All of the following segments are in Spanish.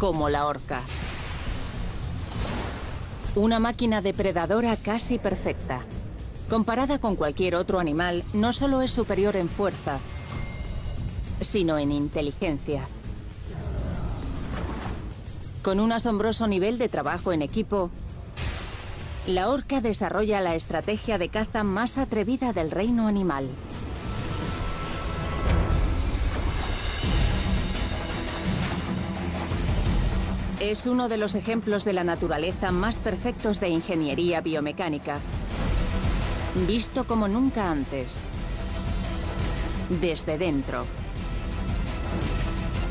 como la orca. Una máquina depredadora casi perfecta. Comparada con cualquier otro animal, no solo es superior en fuerza, sino en inteligencia. Con un asombroso nivel de trabajo en equipo, la orca desarrolla la estrategia de caza más atrevida del reino animal. Es uno de los ejemplos de la naturaleza más perfectos de ingeniería biomecánica, visto como nunca antes, desde dentro,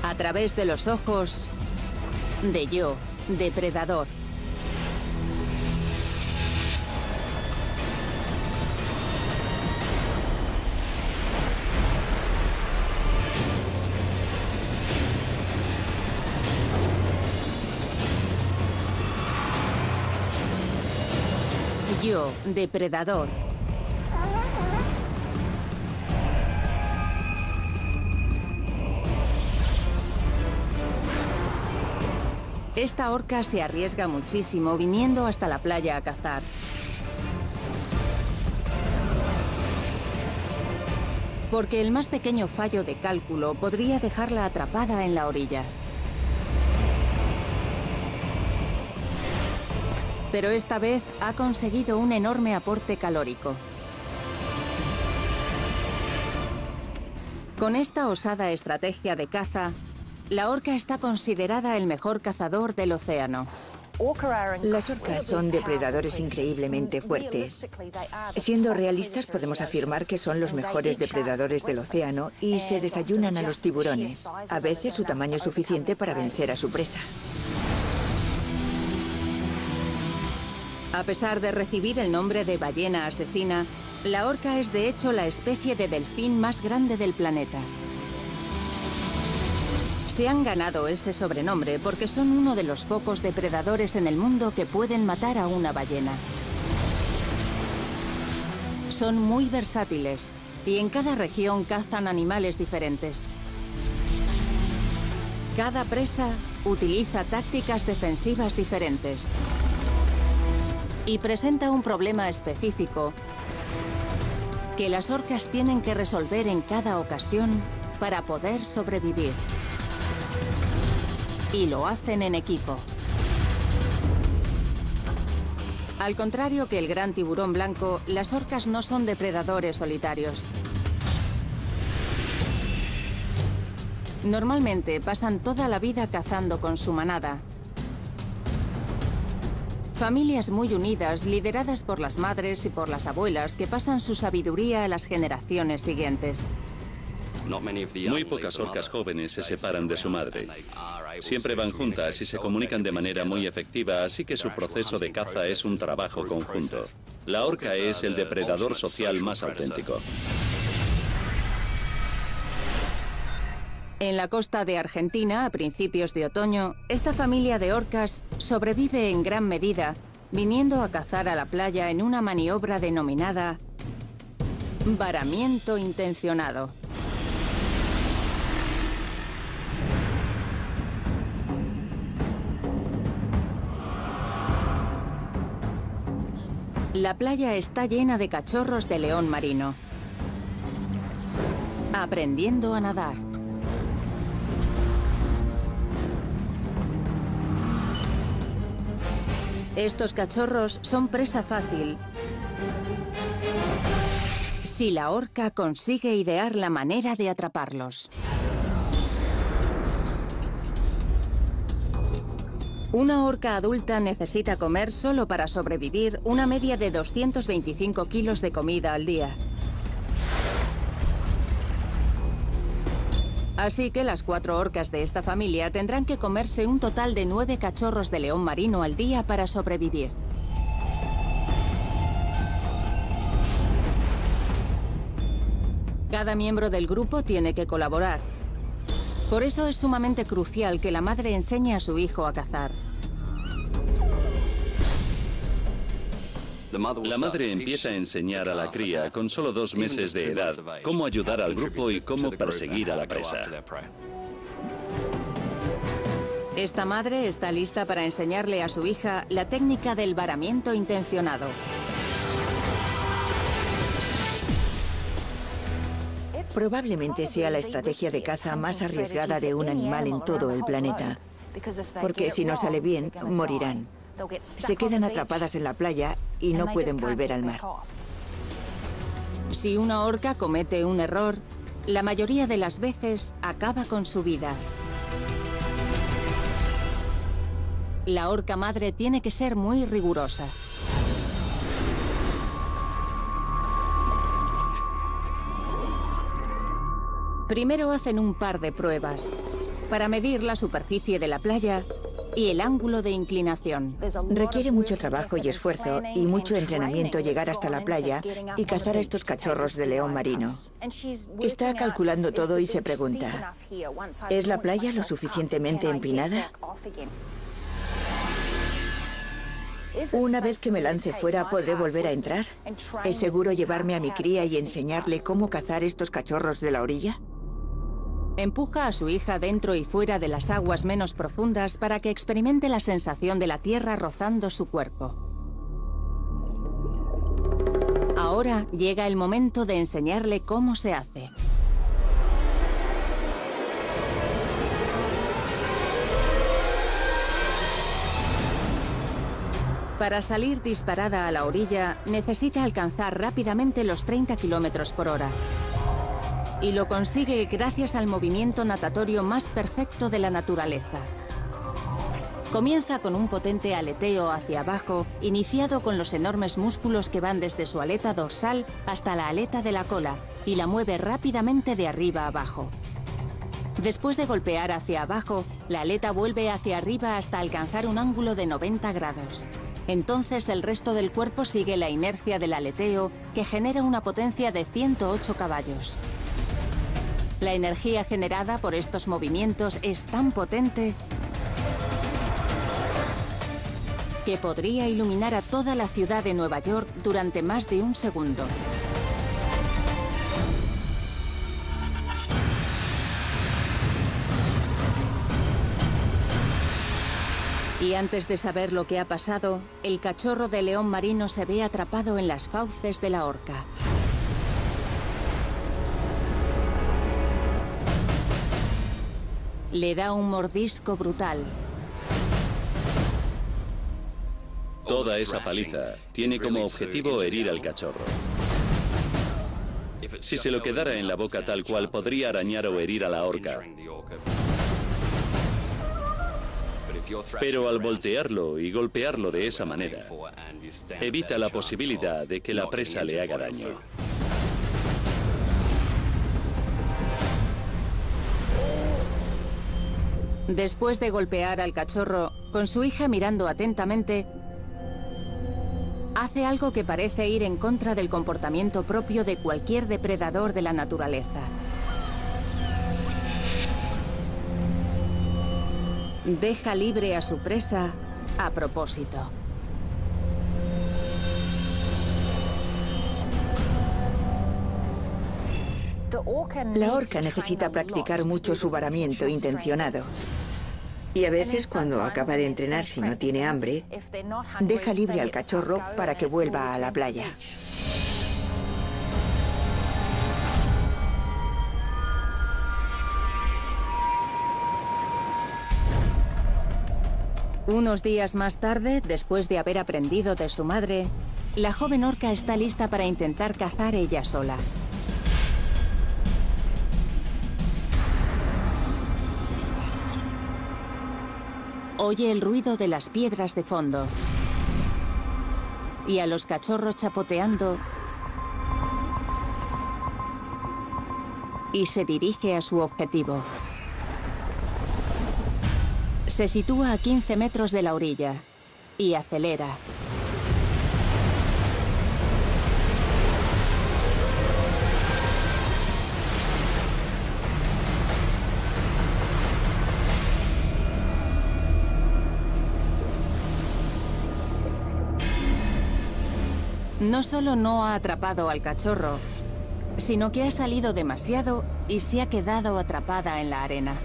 a través de los ojos de yo, depredador. Depredador. Esta orca se arriesga muchísimo viniendo hasta la playa a cazar. Porque el más pequeño fallo de cálculo podría dejarla atrapada en la orilla. Pero esta vez ha conseguido un enorme aporte calórico. Con esta osada estrategia de caza, la orca está considerada el mejor cazador del océano. Las orcas son depredadores increíblemente fuertes. Siendo realistas, podemos afirmar que son los mejores depredadores del océano y se desayunan a los tiburones. A veces su tamaño es suficiente para vencer a su presa. A pesar de recibir el nombre de ballena asesina, la orca es de hecho la especie de delfín más grande del planeta. Se han ganado ese sobrenombre porque son uno de los pocos depredadores en el mundo que pueden matar a una ballena. Son muy versátiles y en cada región cazan animales diferentes. Cada presa utiliza tácticas defensivas diferentes y presenta un problema específico que las orcas tienen que resolver en cada ocasión para poder sobrevivir. Y lo hacen en equipo. Al contrario que el gran tiburón blanco, las orcas no son depredadores solitarios. Normalmente pasan toda la vida cazando con su manada, Familias muy unidas, lideradas por las madres y por las abuelas que pasan su sabiduría a las generaciones siguientes. Muy pocas orcas jóvenes se separan de su madre. Siempre van juntas y se comunican de manera muy efectiva, así que su proceso de caza es un trabajo conjunto. La orca es el depredador social más auténtico. En la costa de Argentina, a principios de otoño, esta familia de orcas sobrevive en gran medida viniendo a cazar a la playa en una maniobra denominada varamiento intencionado. La playa está llena de cachorros de león marino, aprendiendo a nadar. Estos cachorros son presa fácil si la orca consigue idear la manera de atraparlos. Una orca adulta necesita comer solo para sobrevivir una media de 225 kilos de comida al día. Así que las cuatro orcas de esta familia tendrán que comerse un total de nueve cachorros de león marino al día para sobrevivir. Cada miembro del grupo tiene que colaborar. Por eso es sumamente crucial que la madre enseñe a su hijo a cazar. La madre empieza a enseñar a la cría, con solo dos meses de edad, cómo ayudar al grupo y cómo perseguir a la presa. Esta madre está lista para enseñarle a su hija la técnica del varamiento intencionado. Probablemente sea la estrategia de caza más arriesgada de un animal en todo el planeta, porque si no sale bien, morirán. Se quedan atrapadas en la playa y no pueden volver al mar. Si una orca comete un error, la mayoría de las veces acaba con su vida. La orca madre tiene que ser muy rigurosa. Primero hacen un par de pruebas para medir la superficie de la playa y el ángulo de inclinación. Requiere mucho trabajo y esfuerzo y mucho entrenamiento llegar hasta la playa y cazar a estos cachorros de león marino. Está calculando todo y se pregunta, ¿es la playa lo suficientemente empinada? Una vez que me lance fuera, ¿podré volver a entrar? ¿Es seguro llevarme a mi cría y enseñarle cómo cazar estos cachorros de la orilla? Empuja a su hija dentro y fuera de las aguas menos profundas para que experimente la sensación de la tierra rozando su cuerpo. Ahora llega el momento de enseñarle cómo se hace. Para salir disparada a la orilla, necesita alcanzar rápidamente los 30 kilómetros por hora y lo consigue gracias al movimiento natatorio más perfecto de la naturaleza. Comienza con un potente aleteo hacia abajo, iniciado con los enormes músculos que van desde su aleta dorsal hasta la aleta de la cola, y la mueve rápidamente de arriba abajo. Después de golpear hacia abajo, la aleta vuelve hacia arriba hasta alcanzar un ángulo de 90 grados. Entonces el resto del cuerpo sigue la inercia del aleteo, que genera una potencia de 108 caballos. La energía generada por estos movimientos es tan potente que podría iluminar a toda la ciudad de Nueva York durante más de un segundo. Y antes de saber lo que ha pasado, el cachorro de león marino se ve atrapado en las fauces de la horca. Le da un mordisco brutal. Toda esa paliza tiene como objetivo herir al cachorro. Si se lo quedara en la boca tal cual, podría arañar o herir a la horca. Pero al voltearlo y golpearlo de esa manera, evita la posibilidad de que la presa le haga daño. Después de golpear al cachorro, con su hija mirando atentamente, hace algo que parece ir en contra del comportamiento propio de cualquier depredador de la naturaleza. Deja libre a su presa a propósito. La orca necesita practicar mucho su varamiento intencionado. Y a veces cuando acaba de entrenar si no tiene hambre, deja libre al cachorro para que vuelva a la playa. Unos días más tarde, después de haber aprendido de su madre, la joven orca está lista para intentar cazar ella sola. Oye el ruido de las piedras de fondo. Y a los cachorros chapoteando. Y se dirige a su objetivo. Se sitúa a 15 metros de la orilla. Y acelera. No solo no ha atrapado al cachorro, sino que ha salido demasiado y se ha quedado atrapada en la arena.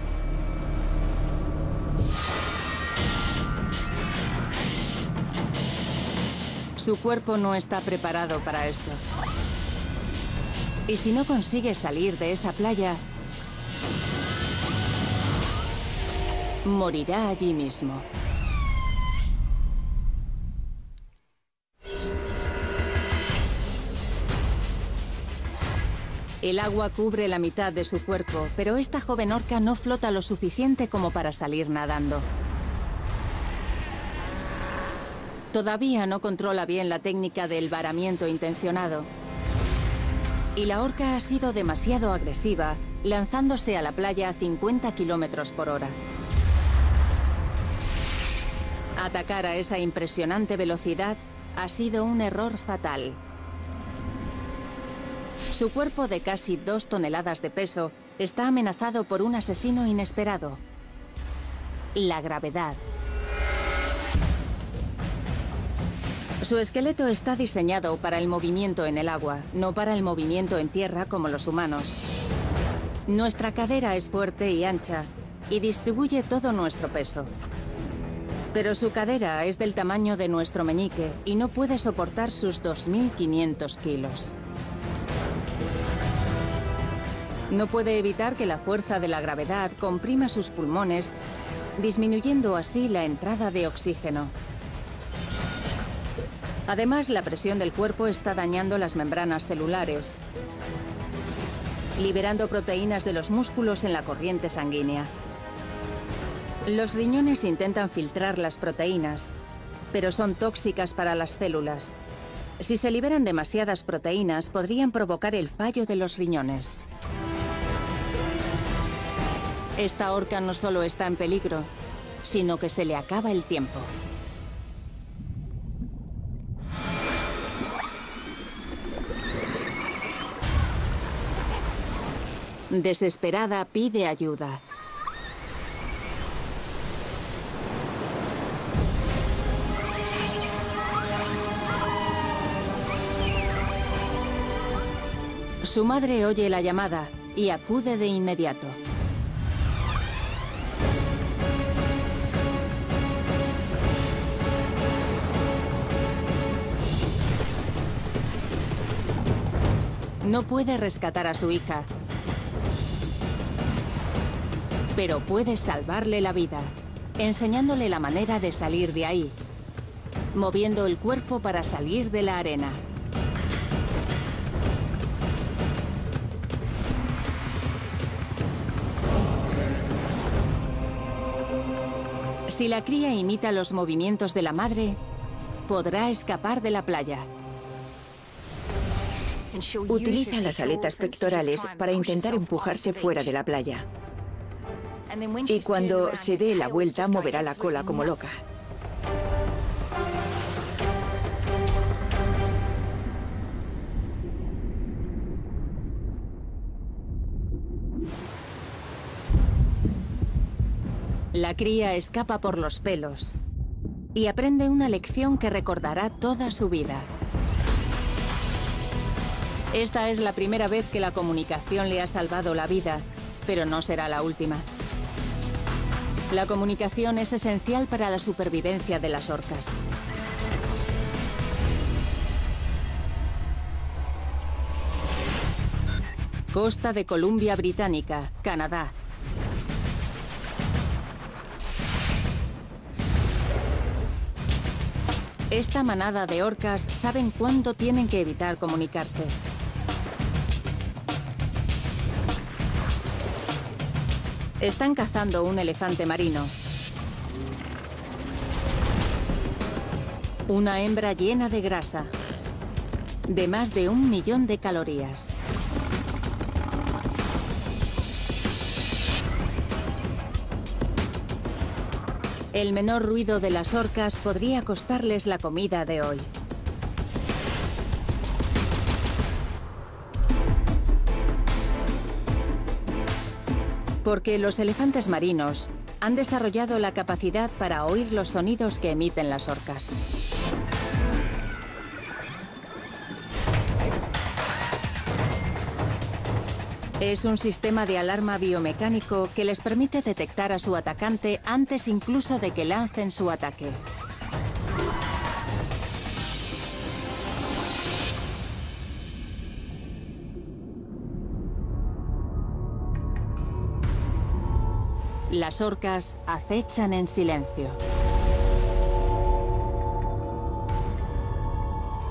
Su cuerpo no está preparado para esto. Y si no consigue salir de esa playa, morirá allí mismo. El agua cubre la mitad de su cuerpo, pero esta joven orca no flota lo suficiente como para salir nadando. Todavía no controla bien la técnica del varamiento intencionado. Y la orca ha sido demasiado agresiva, lanzándose a la playa a 50 kilómetros por hora. Atacar a esa impresionante velocidad ha sido un error fatal. Su cuerpo de casi dos toneladas de peso está amenazado por un asesino inesperado. La gravedad. Su esqueleto está diseñado para el movimiento en el agua, no para el movimiento en tierra como los humanos. Nuestra cadera es fuerte y ancha y distribuye todo nuestro peso. Pero su cadera es del tamaño de nuestro meñique y no puede soportar sus 2.500 kilos. No puede evitar que la fuerza de la gravedad comprima sus pulmones, disminuyendo así la entrada de oxígeno. Además, la presión del cuerpo está dañando las membranas celulares, liberando proteínas de los músculos en la corriente sanguínea. Los riñones intentan filtrar las proteínas, pero son tóxicas para las células. Si se liberan demasiadas proteínas, podrían provocar el fallo de los riñones. Esta orca no solo está en peligro, sino que se le acaba el tiempo. Desesperada pide ayuda. Su madre oye la llamada y acude de inmediato. No puede rescatar a su hija, pero puede salvarle la vida, enseñándole la manera de salir de ahí, moviendo el cuerpo para salir de la arena. Si la cría imita los movimientos de la madre, podrá escapar de la playa. Utiliza las aletas pectorales para intentar empujarse fuera de la playa. Y cuando se dé la vuelta, moverá la cola como loca. La cría escapa por los pelos y aprende una lección que recordará toda su vida. Esta es la primera vez que la comunicación le ha salvado la vida, pero no será la última. La comunicación es esencial para la supervivencia de las orcas. Costa de Columbia Británica, Canadá. Esta manada de orcas saben cuándo tienen que evitar comunicarse. Están cazando un elefante marino. Una hembra llena de grasa, de más de un millón de calorías. El menor ruido de las orcas podría costarles la comida de hoy. Porque los elefantes marinos han desarrollado la capacidad para oír los sonidos que emiten las orcas. Es un sistema de alarma biomecánico que les permite detectar a su atacante antes incluso de que lancen su ataque. Las orcas acechan en silencio.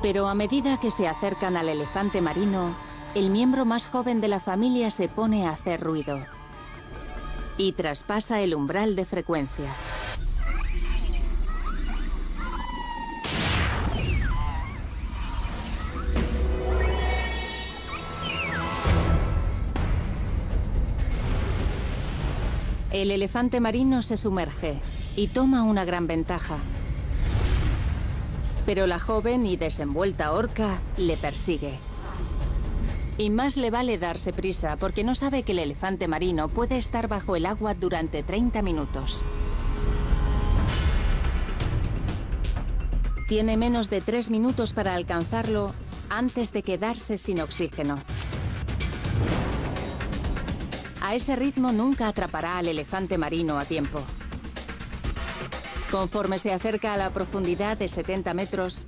Pero a medida que se acercan al elefante marino, el miembro más joven de la familia se pone a hacer ruido y traspasa el umbral de frecuencia. El elefante marino se sumerge y toma una gran ventaja. Pero la joven y desenvuelta orca le persigue. Y más le vale darse prisa porque no sabe que el elefante marino puede estar bajo el agua durante 30 minutos. Tiene menos de 3 minutos para alcanzarlo antes de quedarse sin oxígeno. A ese ritmo nunca atrapará al elefante marino a tiempo. Conforme se acerca a la profundidad de 70 metros,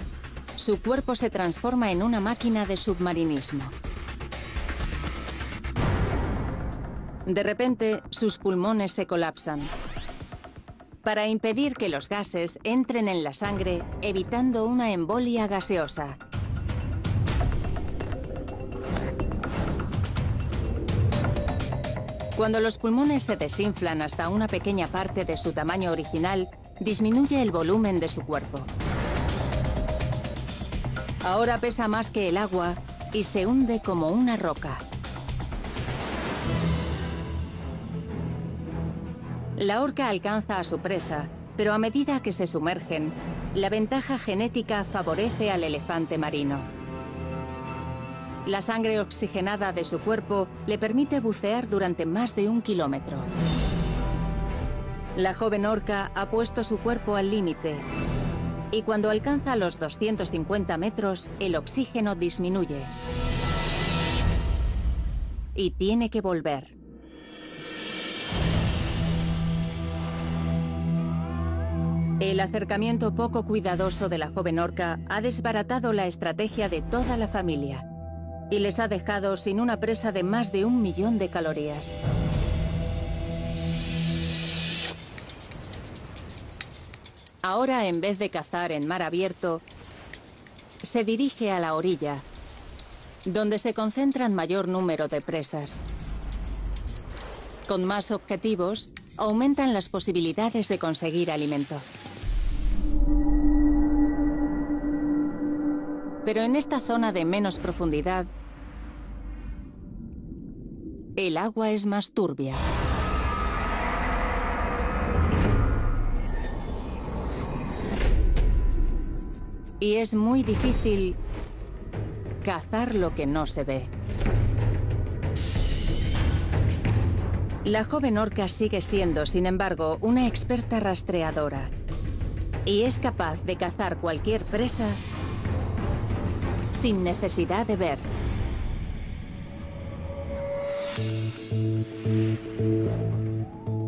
su cuerpo se transforma en una máquina de submarinismo. De repente, sus pulmones se colapsan. Para impedir que los gases entren en la sangre, evitando una embolia gaseosa. Cuando los pulmones se desinflan hasta una pequeña parte de su tamaño original, disminuye el volumen de su cuerpo. Ahora pesa más que el agua y se hunde como una roca. La orca alcanza a su presa, pero a medida que se sumergen, la ventaja genética favorece al elefante marino. La sangre oxigenada de su cuerpo le permite bucear durante más de un kilómetro. La joven orca ha puesto su cuerpo al límite y cuando alcanza los 250 metros, el oxígeno disminuye. Y tiene que volver. El acercamiento poco cuidadoso de la joven orca ha desbaratado la estrategia de toda la familia y les ha dejado sin una presa de más de un millón de calorías. Ahora, en vez de cazar en mar abierto, se dirige a la orilla, donde se concentran mayor número de presas. Con más objetivos, aumentan las posibilidades de conseguir alimento. Pero en esta zona de menos profundidad, el agua es más turbia. Y es muy difícil cazar lo que no se ve. La joven orca sigue siendo, sin embargo, una experta rastreadora. Y es capaz de cazar cualquier presa sin necesidad de ver.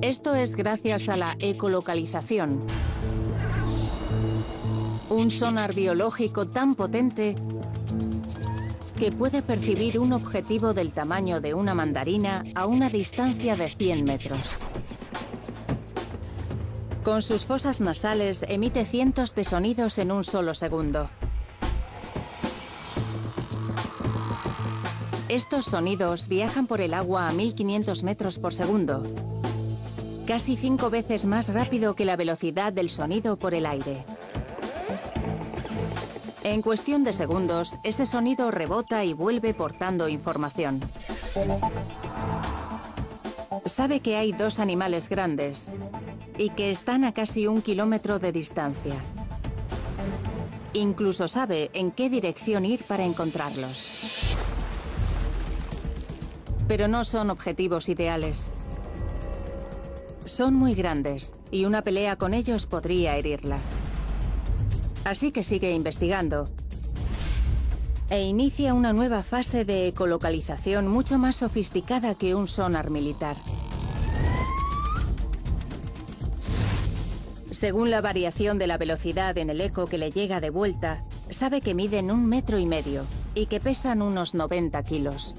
Esto es gracias a la ecolocalización. Un sonar biológico tan potente que puede percibir un objetivo del tamaño de una mandarina a una distancia de 100 metros. Con sus fosas nasales emite cientos de sonidos en un solo segundo. Estos sonidos viajan por el agua a 1500 metros por segundo, casi cinco veces más rápido que la velocidad del sonido por el aire. En cuestión de segundos, ese sonido rebota y vuelve portando información. Sabe que hay dos animales grandes y que están a casi un kilómetro de distancia. Incluso sabe en qué dirección ir para encontrarlos pero no son objetivos ideales. Son muy grandes y una pelea con ellos podría herirla. Así que sigue investigando e inicia una nueva fase de ecolocalización mucho más sofisticada que un sonar militar. Según la variación de la velocidad en el eco que le llega de vuelta, sabe que miden un metro y medio y que pesan unos 90 kilos.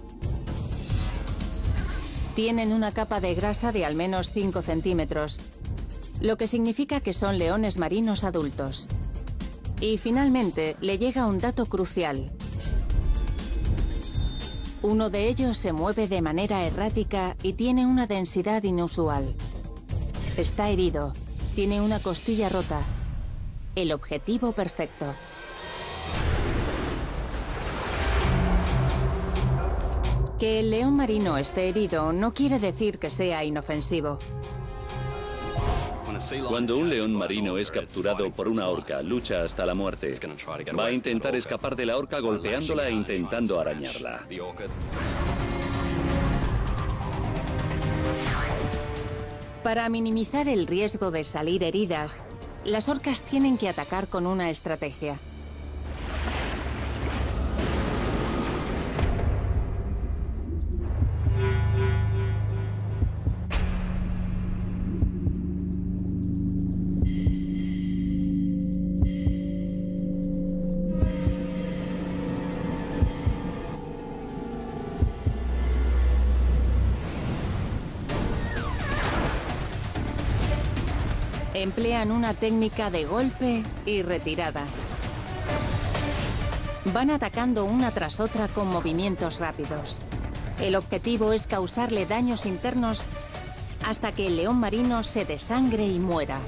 Tienen una capa de grasa de al menos 5 centímetros, lo que significa que son leones marinos adultos. Y finalmente le llega un dato crucial. Uno de ellos se mueve de manera errática y tiene una densidad inusual. Está herido, tiene una costilla rota. El objetivo perfecto. Que el león marino esté herido no quiere decir que sea inofensivo. Cuando un león marino es capturado por una orca, lucha hasta la muerte. Va a intentar escapar de la orca golpeándola e intentando arañarla. Para minimizar el riesgo de salir heridas, las orcas tienen que atacar con una estrategia. Emplean una técnica de golpe y retirada. Van atacando una tras otra con movimientos rápidos. El objetivo es causarle daños internos hasta que el león marino se desangre y muera.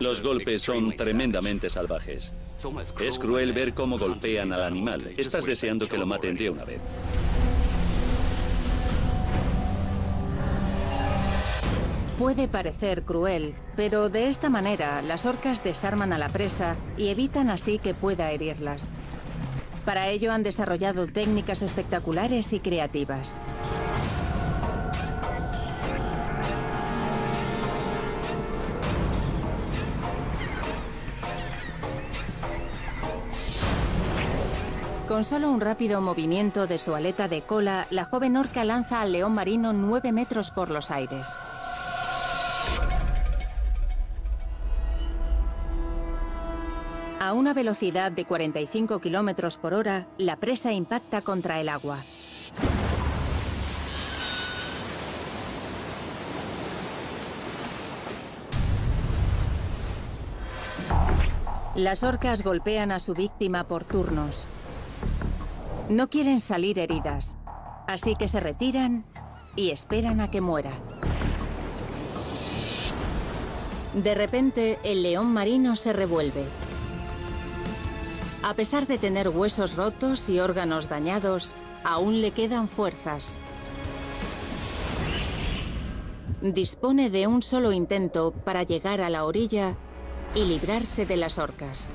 Los golpes son tremendamente salvajes. Es cruel ver cómo golpean al animal. Estás deseando que lo maten de una vez. Puede parecer cruel, pero de esta manera las orcas desarman a la presa y evitan así que pueda herirlas. Para ello han desarrollado técnicas espectaculares y creativas. Con solo un rápido movimiento de su aleta de cola, la joven orca lanza al león marino 9 metros por los aires. A una velocidad de 45 kilómetros por hora, la presa impacta contra el agua. Las orcas golpean a su víctima por turnos. No quieren salir heridas, así que se retiran y esperan a que muera. De repente, el león marino se revuelve. A pesar de tener huesos rotos y órganos dañados, aún le quedan fuerzas. Dispone de un solo intento para llegar a la orilla y librarse de las orcas.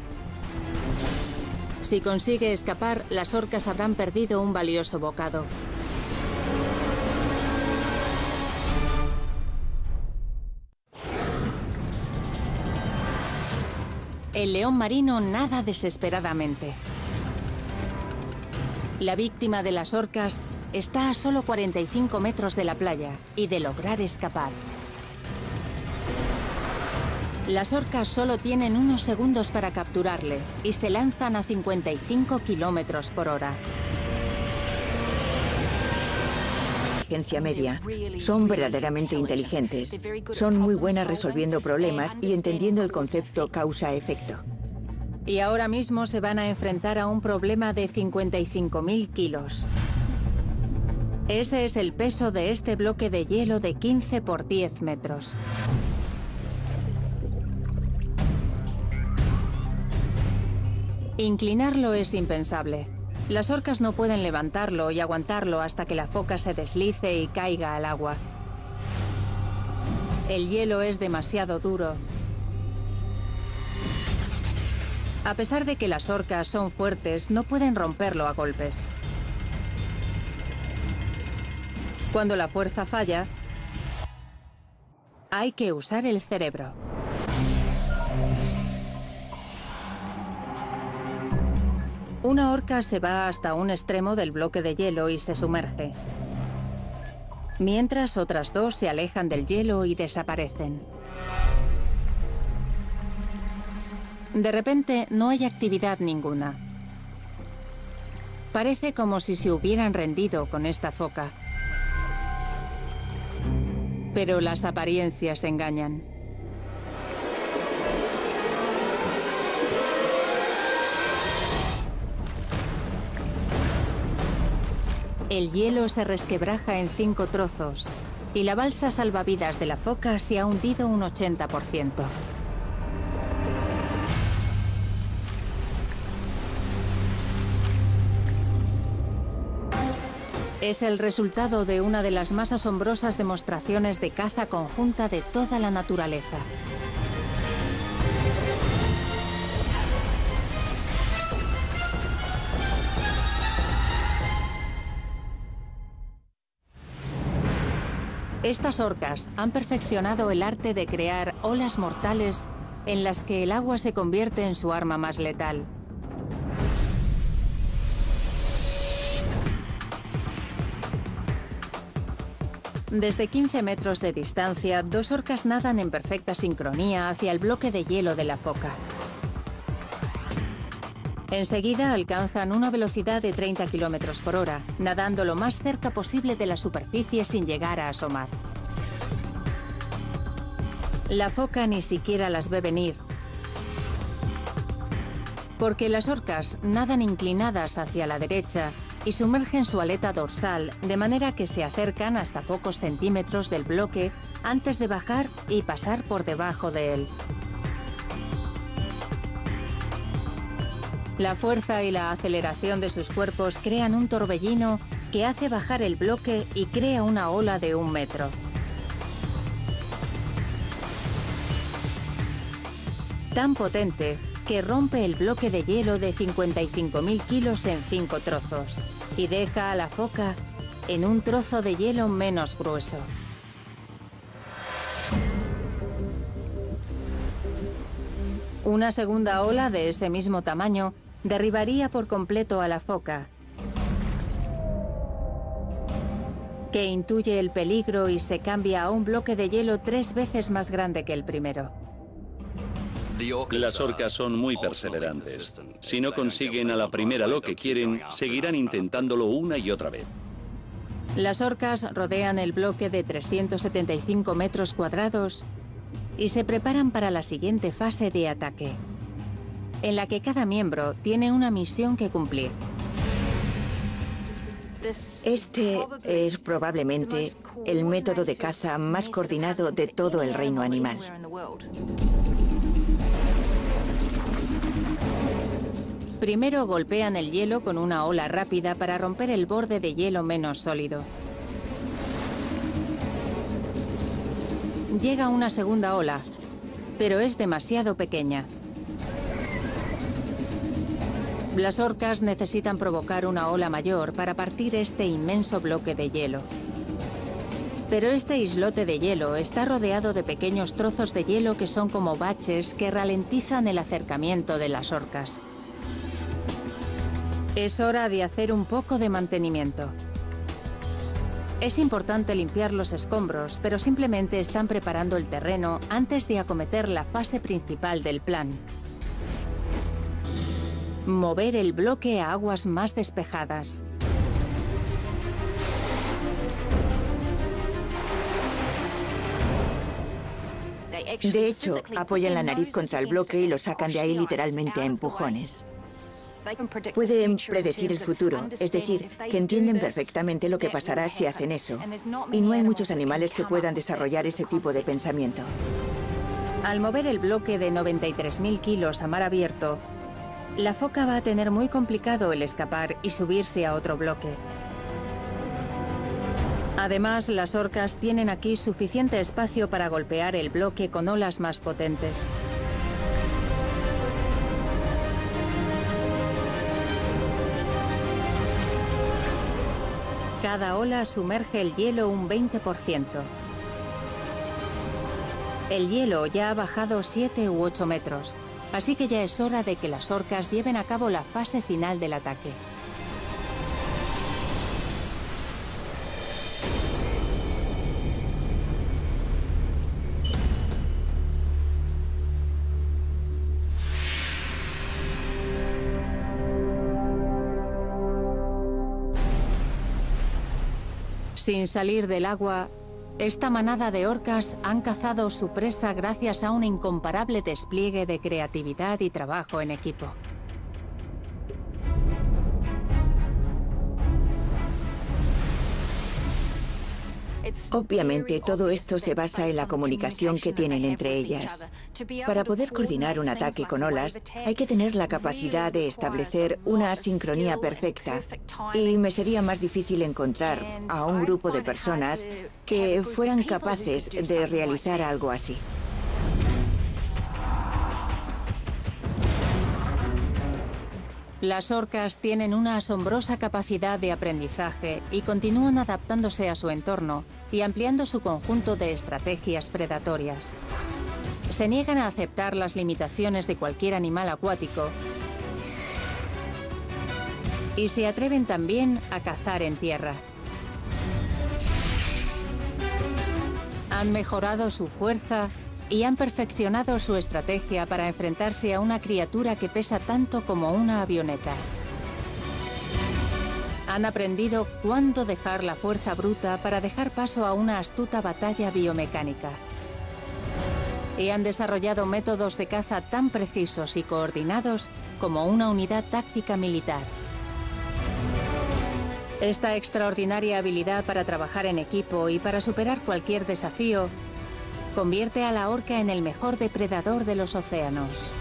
Si consigue escapar, las orcas habrán perdido un valioso bocado. El león marino nada desesperadamente. La víctima de las orcas está a solo 45 metros de la playa y de lograr escapar. Las orcas solo tienen unos segundos para capturarle y se lanzan a 55 kilómetros por hora. Inteligencia media. Son verdaderamente inteligentes. Son muy buenas resolviendo problemas y entendiendo el concepto causa-efecto. Y ahora mismo se van a enfrentar a un problema de 55.000 kilos. Ese es el peso de este bloque de hielo de 15 por 10 metros. Inclinarlo es impensable. Las orcas no pueden levantarlo y aguantarlo hasta que la foca se deslice y caiga al agua. El hielo es demasiado duro. A pesar de que las orcas son fuertes, no pueden romperlo a golpes. Cuando la fuerza falla, hay que usar el cerebro. Una orca se va hasta un extremo del bloque de hielo y se sumerge. Mientras otras dos se alejan del hielo y desaparecen. De repente no hay actividad ninguna. Parece como si se hubieran rendido con esta foca. Pero las apariencias engañan. El hielo se resquebraja en cinco trozos y la balsa salvavidas de la foca se ha hundido un 80%. Es el resultado de una de las más asombrosas demostraciones de caza conjunta de toda la naturaleza. Estas orcas han perfeccionado el arte de crear olas mortales en las que el agua se convierte en su arma más letal. Desde 15 metros de distancia, dos orcas nadan en perfecta sincronía hacia el bloque de hielo de la foca. Enseguida alcanzan una velocidad de 30 km por hora, nadando lo más cerca posible de la superficie sin llegar a asomar. La foca ni siquiera las ve venir, porque las orcas nadan inclinadas hacia la derecha y sumergen su aleta dorsal de manera que se acercan hasta pocos centímetros del bloque antes de bajar y pasar por debajo de él. La fuerza y la aceleración de sus cuerpos crean un torbellino que hace bajar el bloque y crea una ola de un metro. Tan potente que rompe el bloque de hielo de 55.000 kilos en cinco trozos y deja a la foca en un trozo de hielo menos grueso. Una segunda ola de ese mismo tamaño derribaría por completo a la foca, que intuye el peligro y se cambia a un bloque de hielo tres veces más grande que el primero. Las orcas son muy perseverantes. Si no consiguen a la primera lo que quieren, seguirán intentándolo una y otra vez. Las orcas rodean el bloque de 375 metros cuadrados y se preparan para la siguiente fase de ataque en la que cada miembro tiene una misión que cumplir. Este es probablemente el método de caza más coordinado de todo el reino animal. Primero golpean el hielo con una ola rápida para romper el borde de hielo menos sólido. Llega una segunda ola, pero es demasiado pequeña. Las orcas necesitan provocar una ola mayor para partir este inmenso bloque de hielo. Pero este islote de hielo está rodeado de pequeños trozos de hielo que son como baches que ralentizan el acercamiento de las orcas. Es hora de hacer un poco de mantenimiento. Es importante limpiar los escombros, pero simplemente están preparando el terreno antes de acometer la fase principal del plan. Mover el bloque a aguas más despejadas. De hecho, apoyan la nariz contra el bloque y lo sacan de ahí literalmente a empujones. Pueden predecir el futuro, es decir, que entienden perfectamente lo que pasará si hacen eso. Y no hay muchos animales que puedan desarrollar ese tipo de pensamiento. Al mover el bloque de 93.000 kilos a mar abierto, la foca va a tener muy complicado el escapar y subirse a otro bloque. Además, las orcas tienen aquí suficiente espacio para golpear el bloque con olas más potentes. Cada ola sumerge el hielo un 20%. El hielo ya ha bajado 7 u 8 metros, Así que ya es hora de que las orcas lleven a cabo la fase final del ataque. Sin salir del agua, esta manada de orcas han cazado su presa gracias a un incomparable despliegue de creatividad y trabajo en equipo. Obviamente todo esto se basa en la comunicación que tienen entre ellas. Para poder coordinar un ataque con olas hay que tener la capacidad de establecer una sincronía perfecta y me sería más difícil encontrar a un grupo de personas que fueran capaces de realizar algo así. Las orcas tienen una asombrosa capacidad de aprendizaje y continúan adaptándose a su entorno y ampliando su conjunto de estrategias predatorias. Se niegan a aceptar las limitaciones de cualquier animal acuático y se atreven también a cazar en tierra. Han mejorado su fuerza y han perfeccionado su estrategia para enfrentarse a una criatura que pesa tanto como una avioneta. Han aprendido cuándo dejar la fuerza bruta para dejar paso a una astuta batalla biomecánica. Y han desarrollado métodos de caza tan precisos y coordinados como una unidad táctica militar. Esta extraordinaria habilidad para trabajar en equipo y para superar cualquier desafío convierte a la orca en el mejor depredador de los océanos.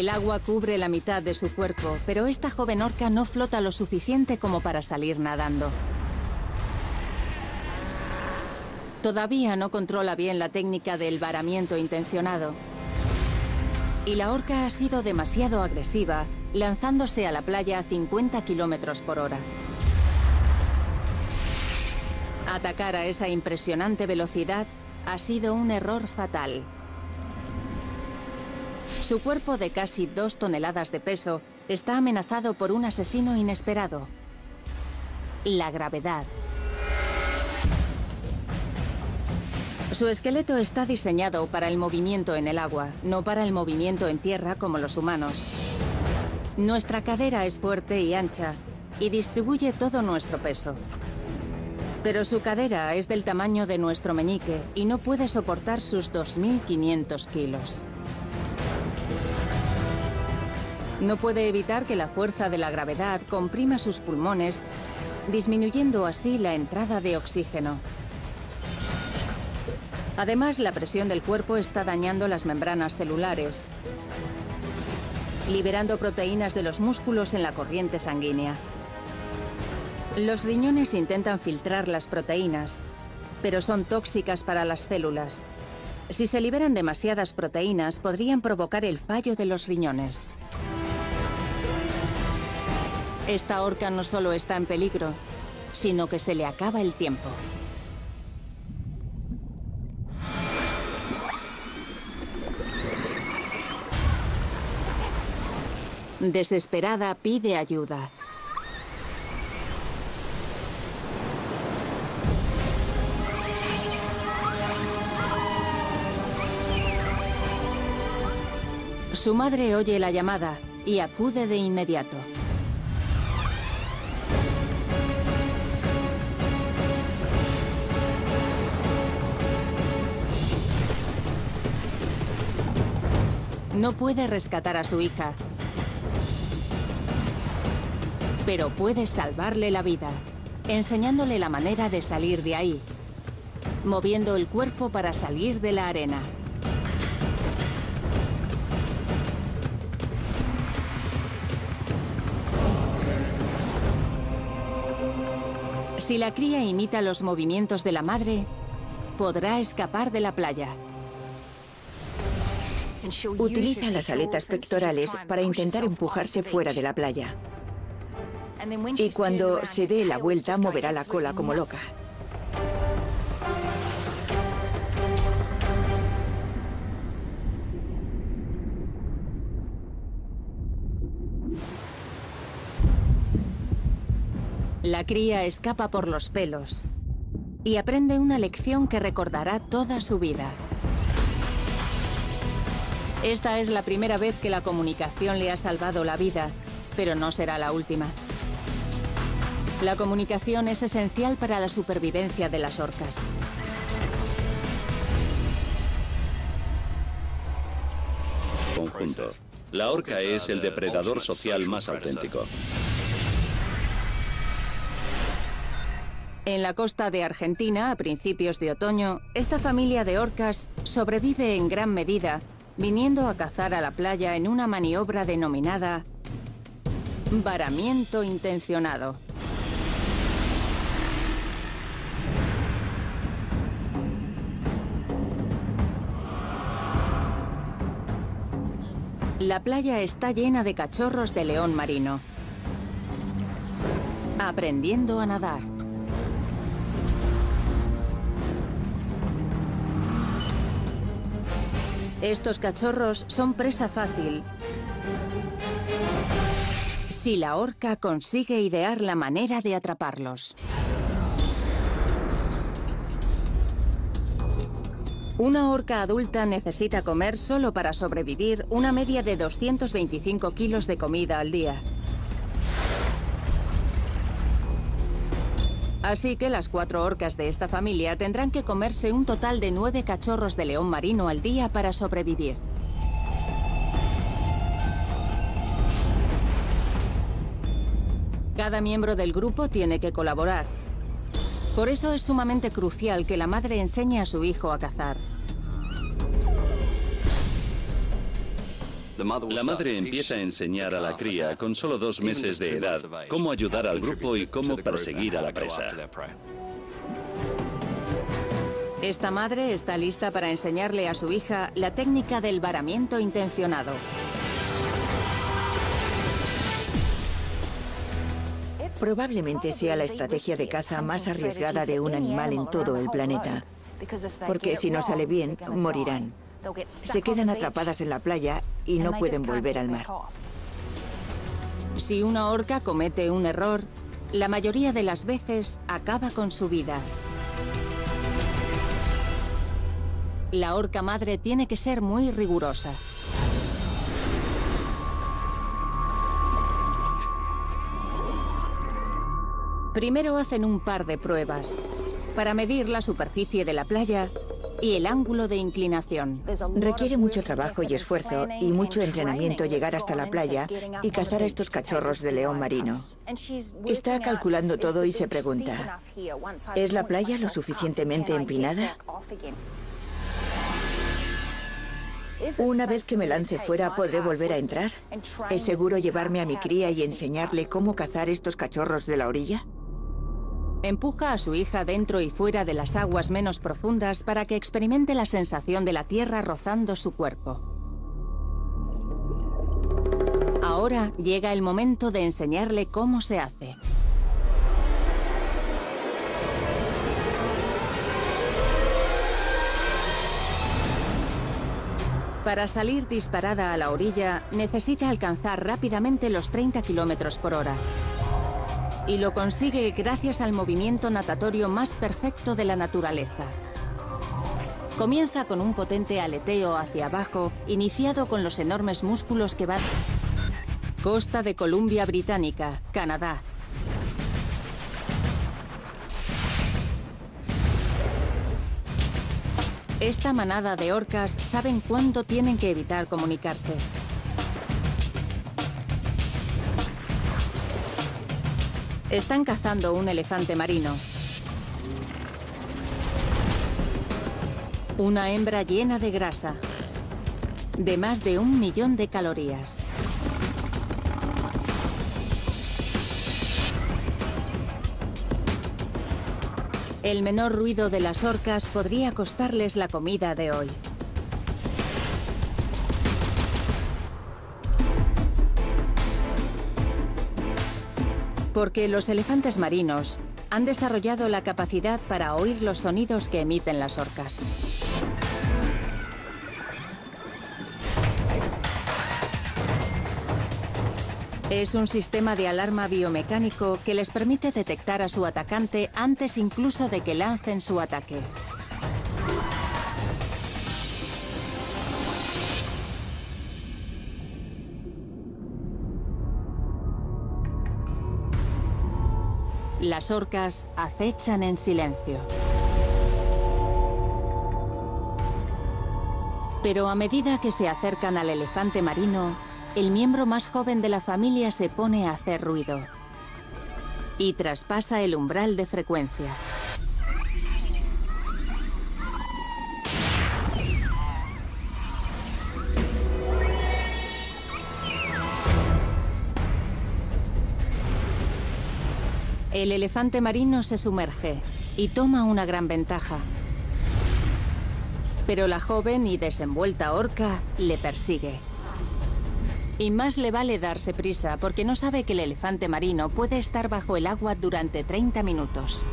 El agua cubre la mitad de su cuerpo, pero esta joven orca no flota lo suficiente como para salir nadando. Todavía no controla bien la técnica del varamiento intencionado. Y la orca ha sido demasiado agresiva, lanzándose a la playa a 50 kilómetros por hora. Atacar a esa impresionante velocidad ha sido un error fatal. Su cuerpo de casi dos toneladas de peso está amenazado por un asesino inesperado. La gravedad. Su esqueleto está diseñado para el movimiento en el agua, no para el movimiento en tierra como los humanos. Nuestra cadera es fuerte y ancha y distribuye todo nuestro peso. Pero su cadera es del tamaño de nuestro meñique y no puede soportar sus 2.500 kilos. No puede evitar que la fuerza de la gravedad comprima sus pulmones, disminuyendo así la entrada de oxígeno. Además, la presión del cuerpo está dañando las membranas celulares, liberando proteínas de los músculos en la corriente sanguínea. Los riñones intentan filtrar las proteínas, pero son tóxicas para las células. Si se liberan demasiadas proteínas, podrían provocar el fallo de los riñones. Esta orca no solo está en peligro, sino que se le acaba el tiempo. Desesperada pide ayuda. Su madre oye la llamada y acude de inmediato. No puede rescatar a su hija, pero puede salvarle la vida, enseñándole la manera de salir de ahí, moviendo el cuerpo para salir de la arena. Si la cría imita los movimientos de la madre, podrá escapar de la playa. Utiliza las aletas pectorales para intentar empujarse fuera de la playa. Y cuando se dé la vuelta, moverá la cola como loca. La cría escapa por los pelos y aprende una lección que recordará toda su vida. Esta es la primera vez que la comunicación le ha salvado la vida, pero no será la última. La comunicación es esencial para la supervivencia de las orcas. Conjunto. La orca es el depredador social más auténtico. En la costa de Argentina, a principios de otoño, esta familia de orcas sobrevive en gran medida viniendo a cazar a la playa en una maniobra denominada varamiento intencionado. La playa está llena de cachorros de león marino, aprendiendo a nadar. Estos cachorros son presa fácil si la orca consigue idear la manera de atraparlos. Una orca adulta necesita comer solo para sobrevivir una media de 225 kilos de comida al día. Así que las cuatro orcas de esta familia tendrán que comerse un total de nueve cachorros de león marino al día para sobrevivir. Cada miembro del grupo tiene que colaborar. Por eso es sumamente crucial que la madre enseñe a su hijo a cazar. La madre empieza a enseñar a la cría con solo dos meses de edad cómo ayudar al grupo y cómo perseguir a la presa. Esta madre está lista para enseñarle a su hija la técnica del varamiento intencionado. Probablemente sea la estrategia de caza más arriesgada de un animal en todo el planeta, porque si no sale bien, morirán. Se quedan atrapadas en la playa y no pueden volver al mar. Si una orca comete un error, la mayoría de las veces acaba con su vida. La orca madre tiene que ser muy rigurosa. Primero hacen un par de pruebas para medir la superficie de la playa y el ángulo de inclinación. Requiere mucho trabajo y esfuerzo y mucho entrenamiento llegar hasta la playa y cazar a estos cachorros de león marino. Está calculando todo y se pregunta, ¿es la playa lo suficientemente empinada? Una vez que me lance fuera, ¿podré volver a entrar? ¿Es seguro llevarme a mi cría y enseñarle cómo cazar estos cachorros de la orilla? Empuja a su hija dentro y fuera de las aguas menos profundas para que experimente la sensación de la tierra rozando su cuerpo. Ahora llega el momento de enseñarle cómo se hace. Para salir disparada a la orilla, necesita alcanzar rápidamente los 30 kilómetros por hora y lo consigue gracias al movimiento natatorio más perfecto de la naturaleza. Comienza con un potente aleteo hacia abajo, iniciado con los enormes músculos que van... Costa de Columbia Británica, Canadá. Esta manada de orcas saben cuándo tienen que evitar comunicarse. Están cazando un elefante marino. Una hembra llena de grasa, de más de un millón de calorías. El menor ruido de las orcas podría costarles la comida de hoy. Porque los elefantes marinos han desarrollado la capacidad para oír los sonidos que emiten las orcas. Es un sistema de alarma biomecánico que les permite detectar a su atacante antes incluso de que lancen su ataque. Las orcas acechan en silencio. Pero a medida que se acercan al elefante marino, el miembro más joven de la familia se pone a hacer ruido y traspasa el umbral de frecuencia. El elefante marino se sumerge y toma una gran ventaja. Pero la joven y desenvuelta orca le persigue. Y más le vale darse prisa porque no sabe que el elefante marino puede estar bajo el agua durante 30 minutos.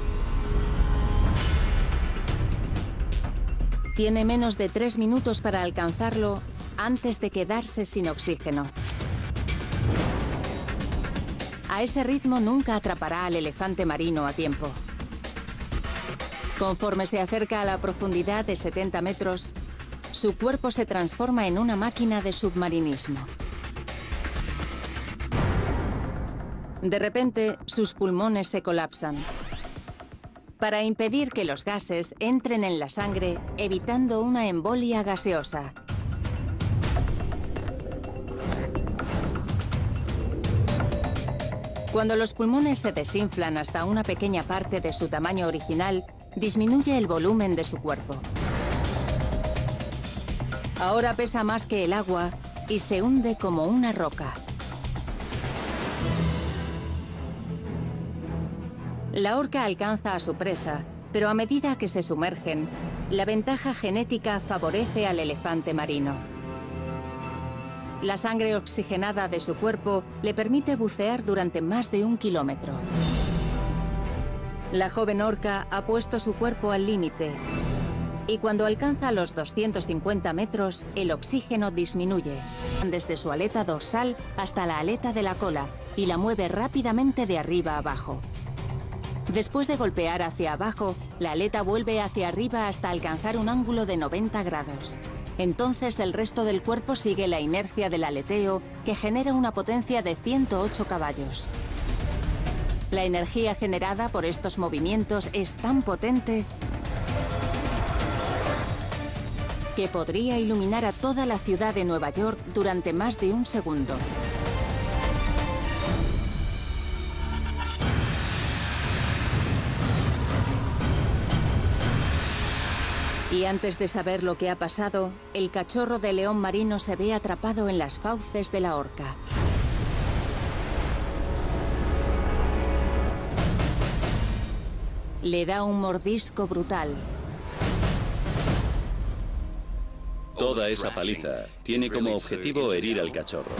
Tiene menos de 3 minutos para alcanzarlo antes de quedarse sin oxígeno. A ese ritmo nunca atrapará al elefante marino a tiempo. Conforme se acerca a la profundidad de 70 metros, su cuerpo se transforma en una máquina de submarinismo. De repente, sus pulmones se colapsan. Para impedir que los gases entren en la sangre, evitando una embolia gaseosa. Cuando los pulmones se desinflan hasta una pequeña parte de su tamaño original, disminuye el volumen de su cuerpo. Ahora pesa más que el agua y se hunde como una roca. La orca alcanza a su presa, pero a medida que se sumergen, la ventaja genética favorece al elefante marino. La sangre oxigenada de su cuerpo le permite bucear durante más de un kilómetro. La joven orca ha puesto su cuerpo al límite y cuando alcanza los 250 metros, el oxígeno disminuye, desde su aleta dorsal hasta la aleta de la cola y la mueve rápidamente de arriba abajo. Después de golpear hacia abajo, la aleta vuelve hacia arriba hasta alcanzar un ángulo de 90 grados. Entonces el resto del cuerpo sigue la inercia del aleteo que genera una potencia de 108 caballos. La energía generada por estos movimientos es tan potente que podría iluminar a toda la ciudad de Nueva York durante más de un segundo. Y antes de saber lo que ha pasado, el cachorro de león marino se ve atrapado en las fauces de la horca. Le da un mordisco brutal. Toda esa paliza tiene como objetivo herir al cachorro.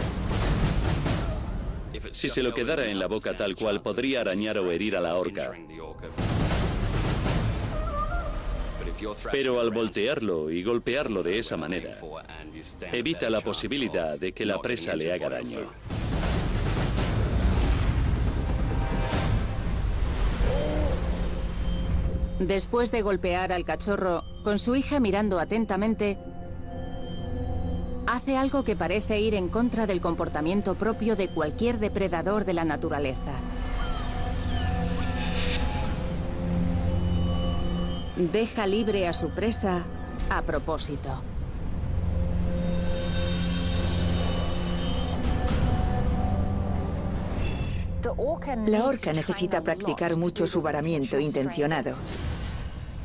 Si se lo quedara en la boca tal cual, podría arañar o herir a la horca. Pero al voltearlo y golpearlo de esa manera, evita la posibilidad de que la presa le haga daño. Después de golpear al cachorro, con su hija mirando atentamente, hace algo que parece ir en contra del comportamiento propio de cualquier depredador de la naturaleza. Deja libre a su presa a propósito. La orca necesita practicar mucho su varamiento intencionado.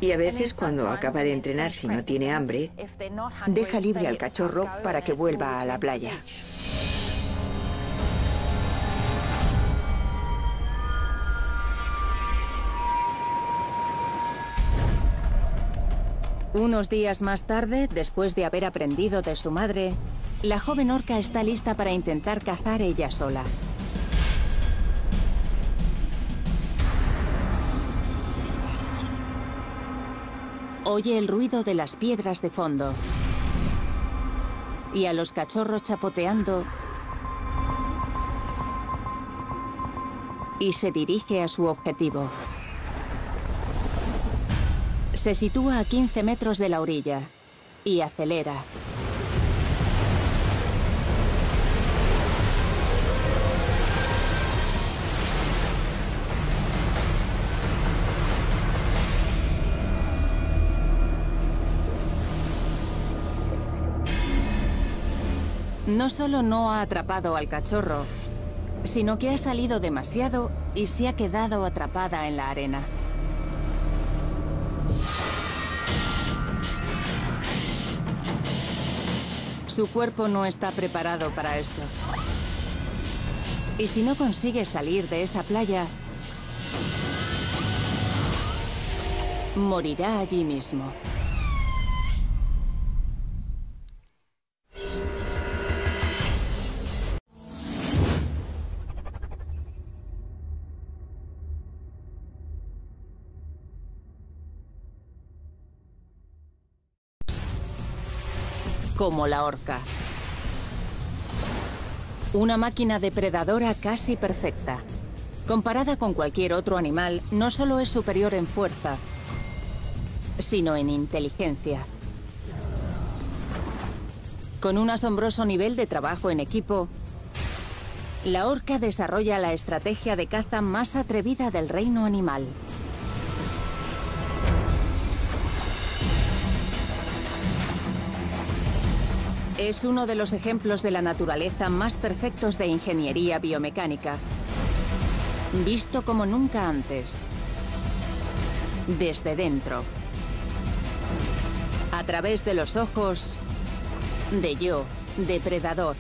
Y a veces cuando acaba de entrenar si no tiene hambre, deja libre al cachorro para que vuelva a la playa. Unos días más tarde, después de haber aprendido de su madre, la joven orca está lista para intentar cazar ella sola. Oye el ruido de las piedras de fondo y a los cachorros chapoteando y se dirige a su objetivo. Se sitúa a 15 metros de la orilla y acelera. No solo no ha atrapado al cachorro, sino que ha salido demasiado y se ha quedado atrapada en la arena. Su cuerpo no está preparado para esto. Y si no consigue salir de esa playa, morirá allí mismo. Como la orca. Una máquina depredadora casi perfecta. Comparada con cualquier otro animal, no solo es superior en fuerza, sino en inteligencia. Con un asombroso nivel de trabajo en equipo, la orca desarrolla la estrategia de caza más atrevida del reino animal. Es uno de los ejemplos de la naturaleza más perfectos de ingeniería biomecánica, visto como nunca antes, desde dentro, a través de los ojos de yo, depredador.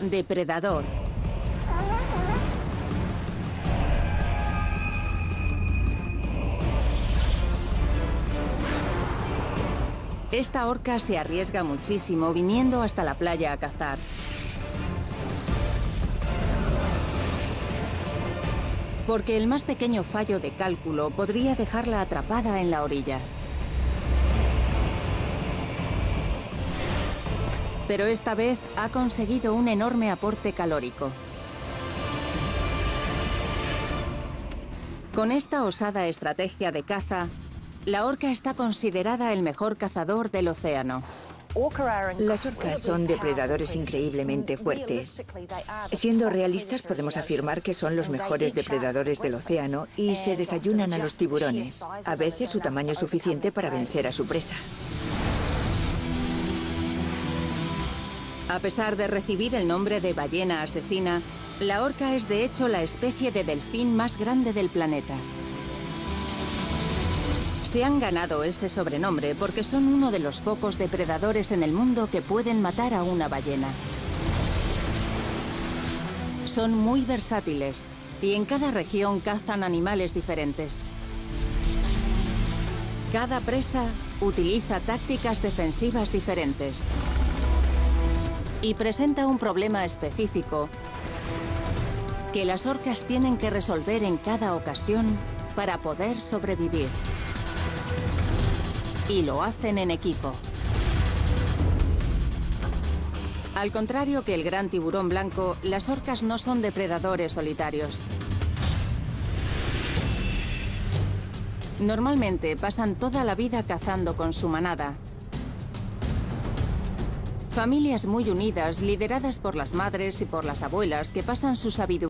Depredador. Esta orca se arriesga muchísimo viniendo hasta la playa a cazar. Porque el más pequeño fallo de cálculo podría dejarla atrapada en la orilla. Pero esta vez ha conseguido un enorme aporte calórico. Con esta osada estrategia de caza, la orca está considerada el mejor cazador del océano. Las orcas son depredadores increíblemente fuertes. Siendo realistas, podemos afirmar que son los mejores depredadores del océano y se desayunan a los tiburones. A veces su tamaño es suficiente para vencer a su presa. A pesar de recibir el nombre de ballena asesina, la orca es de hecho la especie de delfín más grande del planeta. Se han ganado ese sobrenombre porque son uno de los pocos depredadores en el mundo que pueden matar a una ballena. Son muy versátiles y en cada región cazan animales diferentes. Cada presa utiliza tácticas defensivas diferentes y presenta un problema específico que las orcas tienen que resolver en cada ocasión para poder sobrevivir. Y lo hacen en equipo. Al contrario que el gran tiburón blanco, las orcas no son depredadores solitarios. Normalmente pasan toda la vida cazando con su manada, Familias muy unidas, lideradas por las madres y por las abuelas que pasan su sabiduría